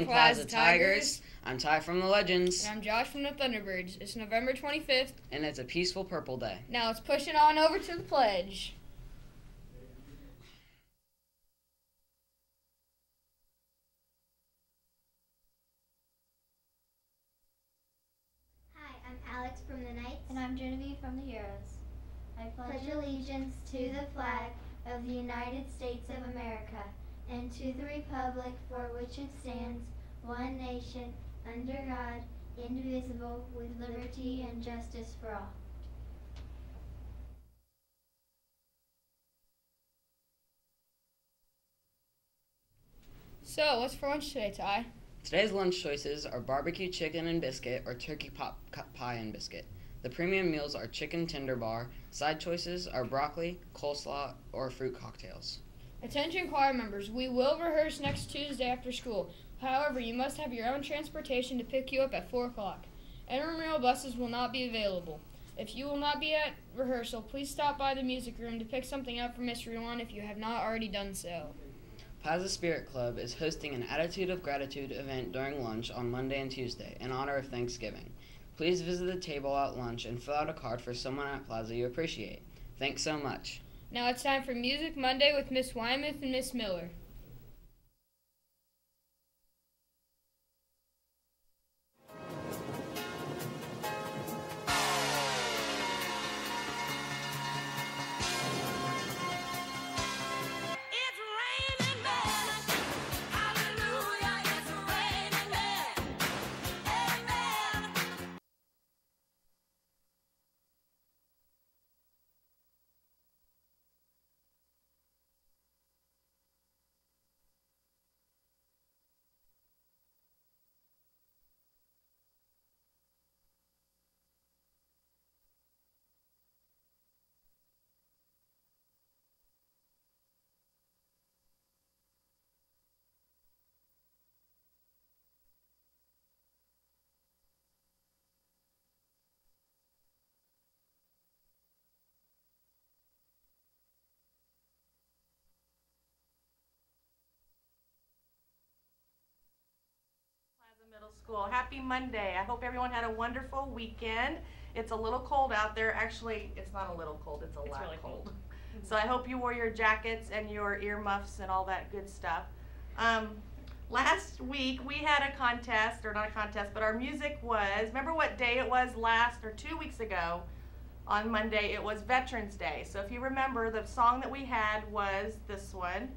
Plaza, Plaza Tigers. Tigers. I'm Ty from the Legends. And I'm Josh from the Thunderbirds. It's November 25th. And it's a peaceful purple day. Now let's push it on over to the pledge. Hi, I'm Alex from the Knights. And I'm Genevieve from the Heroes. I pledge allegiance to the flag of the United States of America and to the republic for which it stands, one nation, under God, indivisible, with liberty and justice for all. So, what's for lunch today, Ty? Today's lunch choices are barbecue chicken and biscuit or turkey pop pie and biscuit. The premium meals are chicken tender bar. Side choices are broccoli, coleslaw, or fruit cocktails. Attention choir members, we will rehearse next Tuesday after school. However, you must have your own transportation to pick you up at 4 o'clock. Intramural buses will not be available. If you will not be at rehearsal, please stop by the music room to pick something up for Mystery One if you have not already done so. Plaza Spirit Club is hosting an Attitude of Gratitude event during lunch on Monday and Tuesday in honor of Thanksgiving. Please visit the table at lunch and fill out a card for someone at Plaza you appreciate. Thanks so much. Now it's time for Music Monday with Miss Wyman and Miss Miller. School. Happy Monday. I hope everyone had a wonderful weekend. It's a little cold out there. Actually, it's not a little cold, it's a It's lot really cold. cold. So I hope you wore your jackets and your earmuffs and all that good stuff. Um, last week we had a contest, or not a contest, but our music was, remember what day it was last, or two weeks ago? On Monday, it was Veterans Day. So if you remember, the song that we had was this one.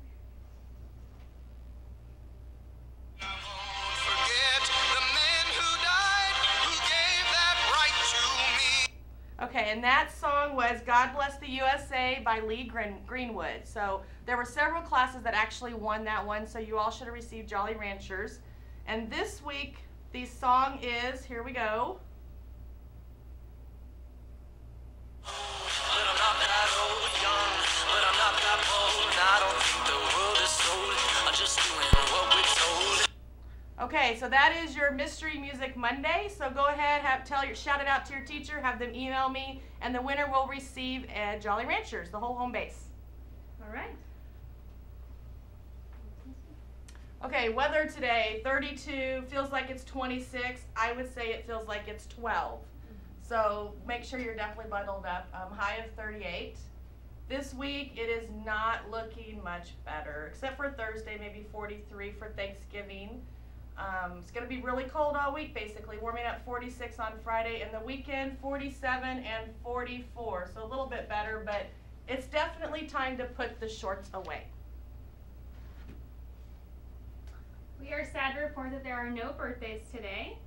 Okay, and that song was God Bless the USA by Lee Green- Greenwood. So there were several classes that actually won that one, so you all should have received Jolly Ranchers. And this week, the song is, here we go. Okay, so that is your Mystery Music Monday. So go ahead, have tell your shout it out to your teacher, have them email me, and the winner will receive a Jolly Ranchers, the whole home base. All right. Okay, weather today 32, feels like it's 26. I would say it feels like it's 12. So make sure you're definitely bundled up. Um, high of 38. This week it is not looking much better, except for Thursday, maybe 43 for Thanksgiving. Um, it's going to be really cold all week, basically, warming up 46 on Friday, and the weekend 47 and 44. So a little bit better, but it's definitely time to put the shorts away. We are sad to report that there are no birthdays today.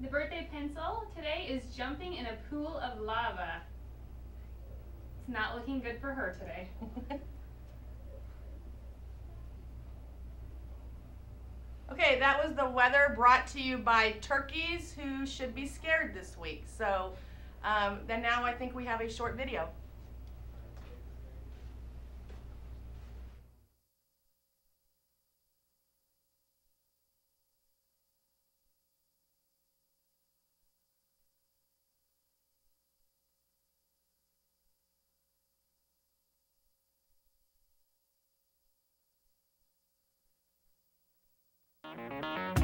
The birthday pencil today is jumping in a pool of lava. It's not looking good for her today. Okay, that was the weather brought to you by turkeys who should be scared this week. So um, then now I think we have a short video. Bye.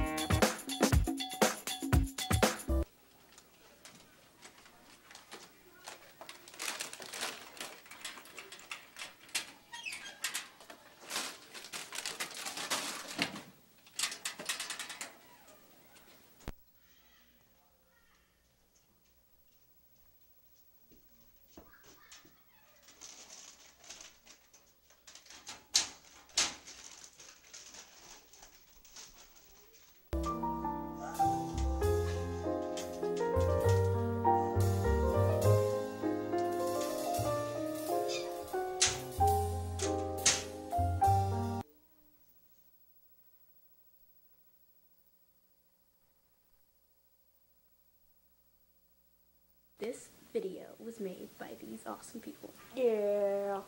This video was made by these awesome people. Yeah.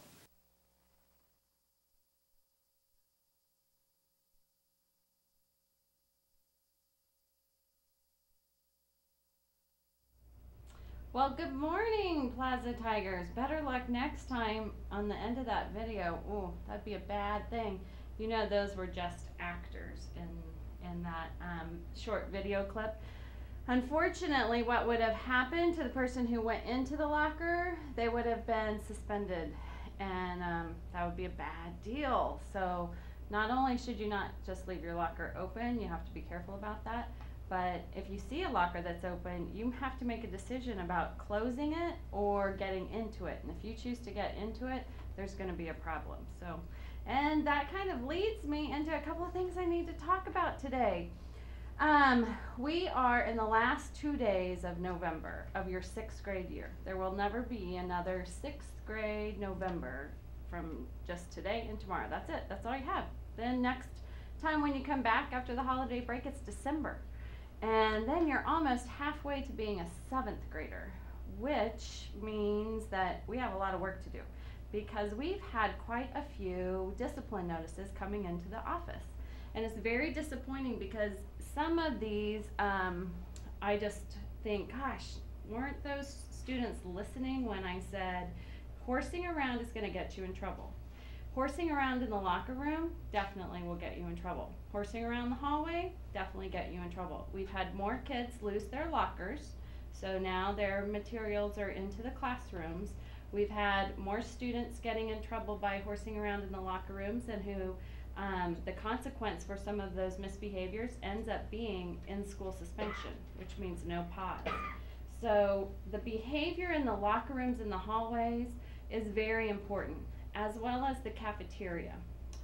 Well, good morning, Plaza Tigers. Better luck next time on the end of that video. Oh, that'd be a bad thing. You know, those were just actors in in that um, short video clip. Unfortunately, what would have happened to the person who went into the locker, they would have been suspended, and um, that would be a bad deal. So, not only should you not just leave your locker open, you have to be careful about that. But if you see a locker that's open, you have to make a decision about closing it or getting into it. And if you choose to get into it, there's going to be a problem. So, and that kind of leads me into a couple of things I need to talk about today. Um, we are in the last two days of November of your sixth grade year. There will never be another sixth grade November from just today and tomorrow. That's it. That's all you have. Then next time when you come back after the holiday break, it's December. And then you're almost halfway to being a seventh grader, which means that we have a lot of work to do because we've had quite a few discipline notices coming into the office. And it's very disappointing because some of these, um, I just think, gosh, weren't those students listening when I said horsing around is going to get you in trouble? Horsing around in the locker room definitely will get you in trouble. Horsing around the hallway definitely get you in trouble. We've had more kids lose their lockers, so now their materials are into the classrooms. We've had more students getting in trouble by horsing around in the locker rooms and who um, the consequence for some of those misbehaviors ends up being in school suspension, which means no pause. So the behavior in the locker rooms and the hallways is very important as well as the cafeteria.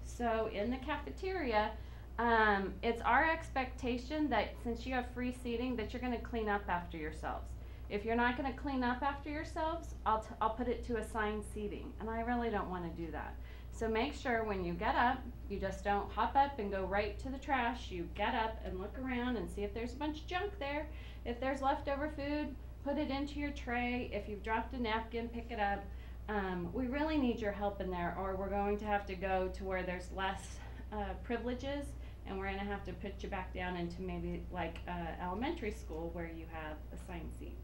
So in the cafeteria, um, it's our expectation that since you have free seating that you're going to clean up after yourselves. If you're not going to clean up after yourselves, I'll, I'll put it to assigned seating, and I really don't want to do that. So make sure when you get up, you just don't hop up and go right to the trash. You get up and look around and see if there's a bunch of junk there. If there's leftover food, put it into your tray. If you've dropped a napkin, pick it up um, we really need your help in there, or we're going to have to go to where there's less uh, privileges, and we're going to have to put you back down into maybe like uh, elementary school where you have assigned seats.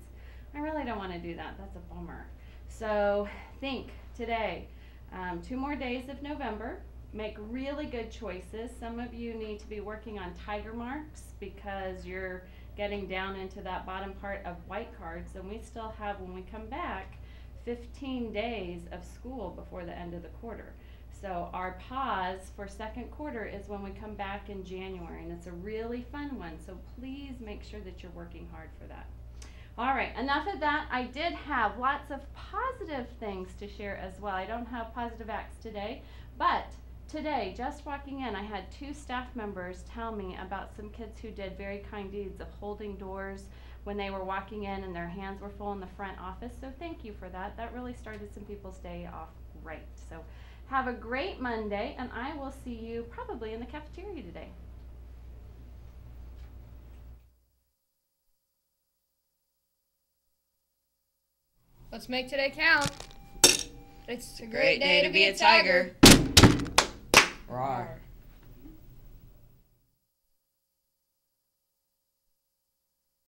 I really don't want to do that. That's a bummer. So think today, um, two more days of November. Make really good choices. Some of you need to be working on tiger marks because you're getting down into that bottom part of white cards, and we still have when we come back 15 days of school before the end of the quarter. So our pause for second quarter is when we come back in January, and it's a really fun one. So please make sure that you're working hard for that. All right, enough of that. I did have lots of positive things to share as well. I don't have positive acts today, but today, just walking in, I had two staff members tell me about some kids who did very kind deeds of holding doors when they were walking in and their hands were full in the front office. So thank you for that. That really started some people's day off right. So have a great Monday, and I will see you probably in the cafeteria today. Let's make today count. It's a great day to be a tiger. Roar.